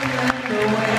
and way.